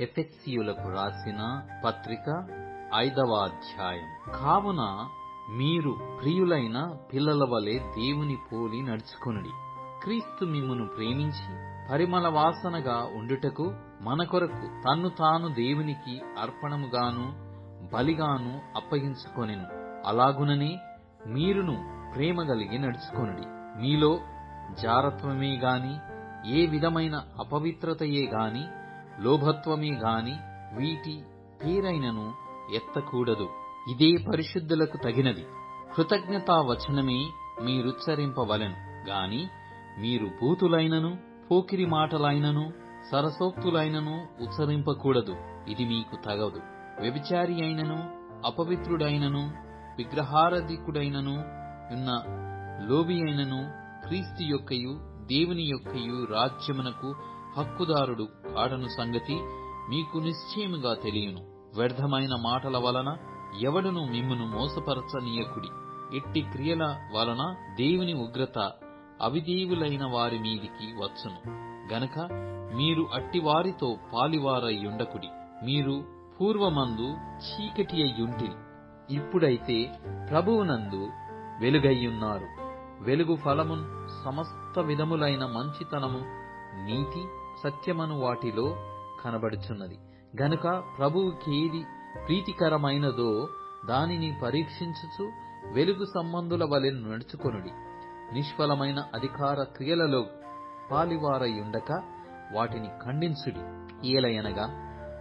ఎఫెసీయులకు రాసిన పత్రిక ఐదవ అధ్యాయం. కావున మీరు ప్రియులైన పిల్లల వలె దేవుని పోలి నడుచుకొనుడి. క్రీస్తు మిమ్మును ప్రేమించి పరిమళ వాసనగా ఉండుటకు మన కొరకు తన్ను తాను దేవునికి అర్పణముగాను బలిగాను అప్పగించుకొనెను. అలాగుననే మీరును ప్రేమ కలిగి నడుచుకొనుడి. మీలో జారత్వమే గాని ఏ విధమైన అపవిత్రతయే గాని లోభత్వమే గాని వీటి పేరైనను ఎత్తకూడదు. ఇదే పరిశుద్ధులకు తగినది. కృతజ్ఞతా వచనమే మీరుచ్చరింపవలెను. గాని మీరు బూతులైనను పోకిరి మాటలైనను సరసోక్తులైనను ఉచ్చరింపకూడదు. ఇది మీకు తగదు. వ్యభిచారి అయినను అపవిత్రుడైనను విగ్రహారధికుడైనను ఉన్న లోబి అయినను క్రీస్తు యొక్కయు దేవుని యొక్కయు రాజ్యమునకు హక్కుదారుడు కాడను సంగతి మీకు నిశ్చయముగా తెలియను. వ్యర్థమైన మాటల వలన ఎవడును మిమ్మును మోసపరచనీయకుడి. ఎట్టి క్రియల వలన దేవుని ఉగ్రత అవిదేవులైన వారి మీదికి వచ్చును. గనక మీరు అట్టివారితో పాలివారయ్యుండకుడి మీరు పూర్వమందు చీకటి అయ్యుంటిరి ఇప్పుడైతే ప్రభువునందు వెలుగయ్యున్నారు వెలుగు ఫలము సమస్త విధములైన మంచితనము నీతి సత్యమను వాటిలో కనబడుచున్నది. గనుక ప్రభువుకేది ప్రీతికరమైనదో దానిని పరీక్షించుచు వెలుగు సంబంధుల వలె నడుచుకొనుడి. నిష్ఫలమైన అధికార క్రియలలో పాలివారయుండక వాటిని ఖండించుడి. ఏలయనగా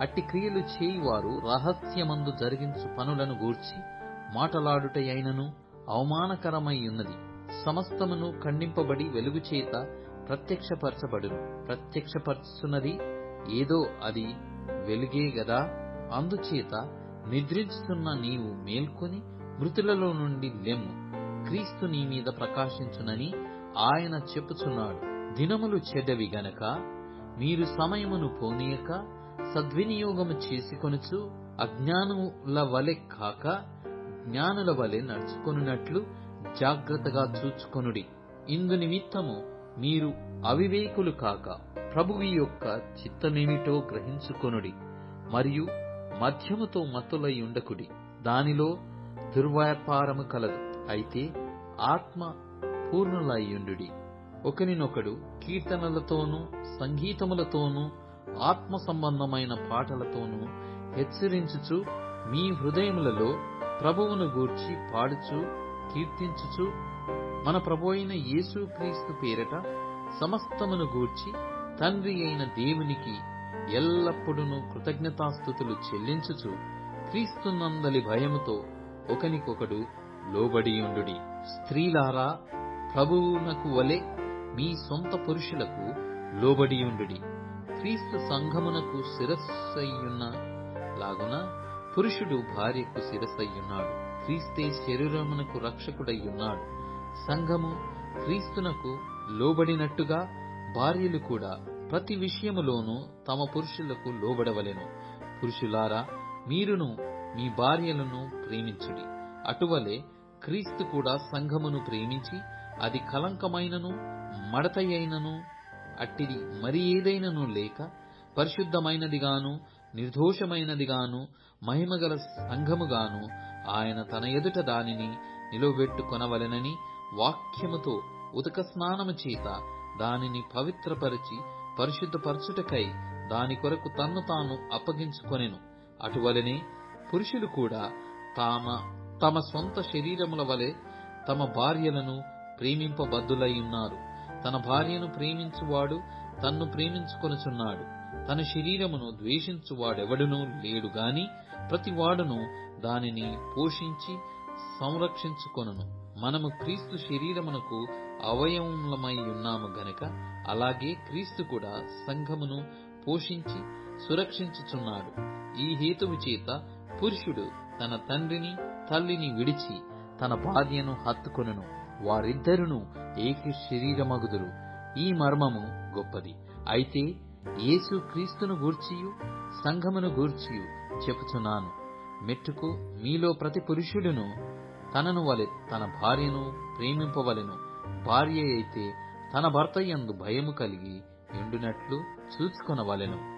అట్టి క్రియలు చేయువారు రహస్యమందు జరిగించు పనులను గూర్చి మాటలాడుటయైనను అవమానకరమై ఉన్నది. సమస్తమును ఖండింపబడి వెలుగు చేత ప్రత్యక్షపరచబడును. ప్రత్యక్షపరచున్నది ఏదో అది వెలుగే గదా. అందుచేత నిద్రించుతున్న నీవు మేల్కొని మృతులలో నుండి లెమ్ము. క్రీస్తు నీ మీద ప్రకాశించునని ఆయన చెప్పుచున్నాడు. దినములు చెడ్డవి గనక మీరు సమయమును పోనీయక సద్వినియోగము చేసుకొనుచు అజ్ఞానుల వలె కాక జ్ఞానుల వలె నడుచుకొనున్నట్లు జాగ్రత్తగా చూచుకొనుడి. ఇందు నిమిత్తము మీరు అవివేకులు కాక ప్రభువు యొక్క చిత్తమేమిటో గ్రహించుకొనుడి మరియు మద్యముతో మత్తులై ఉండకుడి. దానిలో దుర్వ్యాపారము కలదు. అయితే ఆత్మ పూర్ణులయ్యుండుడి ఒకరినొకడు కీర్తనలతోనూ సంగీతములతోనూ ఆత్మ సంబంధమైన పాటలతోనూ హెచ్చరించుచు మీ హృదయములలో ప్రభువును గూర్చి పాడుచు కీర్తించుచు మన ప్రభు అయిన యేసు క్రీస్తు పేరట సమస్తమును గూర్చి తండ్రి అయిన దేవునికి ఎల్లప్పుడూ కృతజ్ఞతాస్థుతులు చెల్లించుచు క్రీస్తునందలి భయముతో ఒకనికొకడు లోబడియుండుడి స్త్రీలారా ప్రభువునకు వలె మీ సొంత పురుషులకు లోబడియుండుడి క్రీస్తు సంఘమునకు శిరస్సయ్యున్న లాగున పురుషుడు భార్యకు శిరస్సయ్యున్నాడు. క్రీస్తే శరీరమునకు రక్షకుడయ్యున్నాడు. సంఘము క్రీస్తునకు లోబడినట్టుగా భార్యలు కూడా ప్రతి విషయములోనూ తమ పురుషులకు లోబడవలెను. పురుషులారా మీరును మీ భార్యలను ప్రేమించుడి. అటువలే క్రీస్తు కూడా సంఘమును ప్రేమించి అది కలంకమైనను మడతయైనను అట్టిది మరి ఏదైనను లేక పరిశుద్ధమైనదిగాను నిర్దోషమైనదిగాను మహిమగల సంఘముగాను ఆయన తన ఎదుట దానిని నిలబెట్టుకొనవలెనని వాక్యముతో ఉదక స్నానము చేత దానిని పవిత్రపరిచి పరిశుద్ధపరచుటకై దాని కొరకు తన్ను తాను అప్పగించుకొనెను. అటువలనే పురుషులు కూడా తామ తమ సొంత శరీరముల వలె తమ భార్యలను ప్రేమింపబద్దులై ఉన్నారు. తన భార్యను ప్రేమించువాడు తన్ను ప్రేమించుకొనుచున్నాడు. తన శరీరమును ద్వేషించువాడెవడునూ లేడు గాని ప్రతివాడును దానిని పోషించి సంరక్షించుకొనును. మనము క్రీస్తు శరీరమునకు అవయవములమై ఉన్నాము గనక అలాగే క్రీస్తు కూడా సంఘమును పోషించి సురక్షించుచున్నాడు. ఈ హేతువు చేత పురుషుడు తన తండ్రిని తల్లిని విడిచి తన భార్యను హత్తుకొనును. వారిద్దరును ఏక శరీరమగుదురు. ఈ మర్మము గొప్పది. అయితే యేసు క్రీస్తును గూర్చియు సంఘమును గూర్చియు చెప్పుచున్నాను. మెట్టుకు మీలో ప్రతి పురుషుడును తనను వలె తన భార్యను ప్రేమింపవలెను. భార్య అయితే తన భర్త ఎందు భయము కలిగి ఎండునట్లు చూచుకొనవలెను